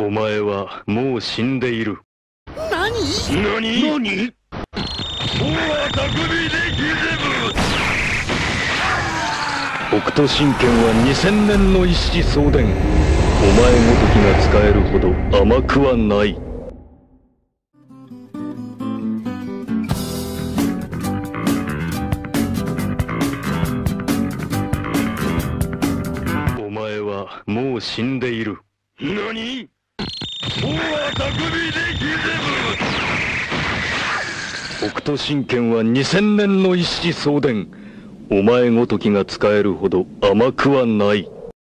お前はもう死んでいる。何？何？何？北斗神拳は2000年の一子相伝。お前ごときが使えるほど甘くはない。お前はもう死んでいる。何？北斗神拳は2000年の一子相伝。お前ごときが使えるほど甘くはない。